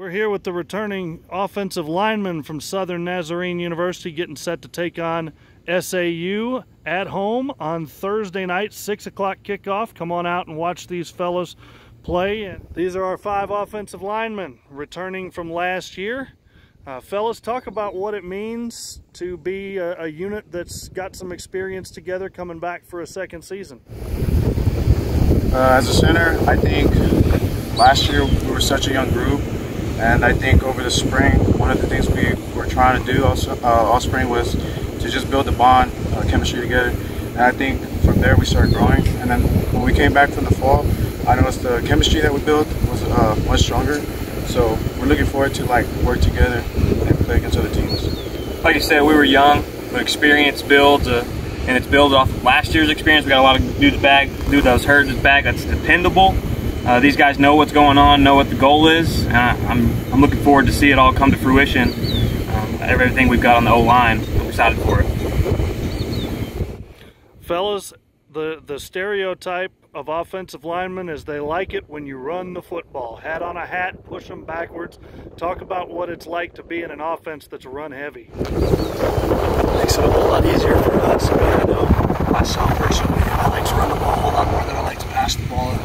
We're here with the returning offensive lineman from Southern Nazarene University getting set to take on SAU at home on Thursday night, 6 o'clock kickoff. Come on out and watch these fellows play. These are our five offensive linemen returning from last year. Uh, fellas, talk about what it means to be a, a unit that's got some experience together coming back for a second season. Uh, as a center, I think last year we were such a young group and I think over the spring, one of the things we were trying to do also uh, all spring was to just build the bond, uh, chemistry together. And I think from there we started growing. And then when we came back from the fall, I noticed the chemistry that we built was uh, much stronger. So we're looking forward to like work together and play against other teams. Like you said, we were young, but experience builds, uh, and it's built off last year's experience. We got a lot of dudes back, dude that was hurt is back. That's dependable. Uh, these guys know what's going on, know what the goal is. Uh, I'm, I'm looking forward to see it all come to fruition. Um, everything we've got on the O-line, I'm excited for it. Fellas, the, the stereotype of offensive linemen is they like it when you run the football. Hat on a hat, push them backwards. Talk about what it's like to be in an offense that's run heavy. Makes it a whole lot easier for us. I mean, I know myself personally, I like to run the ball a lot more than I like to pass the ball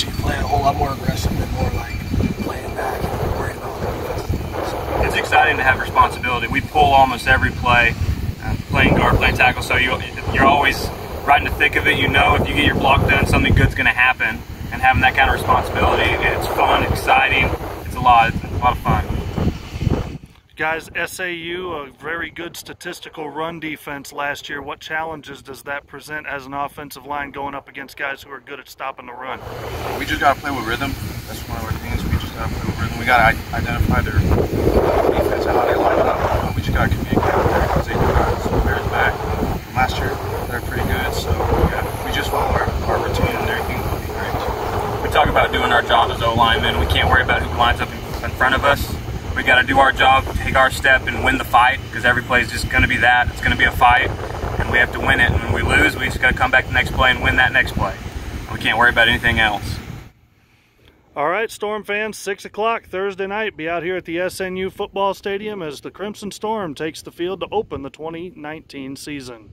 you play a whole lot more aggressive and more like playing back and worrying about the It's exciting to have responsibility. We pull almost every play, uh, playing guard, playing tackle, so you, you're always right in the thick of it. You know if you get your block done, something good's going to happen. And having that kind of responsibility, it's fun, exciting. It's a lot. It's a lot of fun. Guys, SAU, a very good statistical run defense last year. What challenges does that present as an offensive line going up against guys who are good at stopping the run? We just got to play with rhythm. That's one of our things. We just got to play with rhythm. We got to identify their defense and how they line up. We just got to communicate with them because they got some back. Last year, they're pretty good. So, yeah, we just follow our, our routine and everything will be great. We talk about doing our job as O-linemen. We can't worry about who lines up in front of us we got to do our job, take our step, and win the fight because every play is just going to be that. It's going to be a fight, and we have to win it. And when we lose, we just got to come back the next play and win that next play. We can't worry about anything else. All right, Storm fans, 6 o'clock Thursday night. Be out here at the SNU football stadium as the Crimson Storm takes the field to open the 2019 season.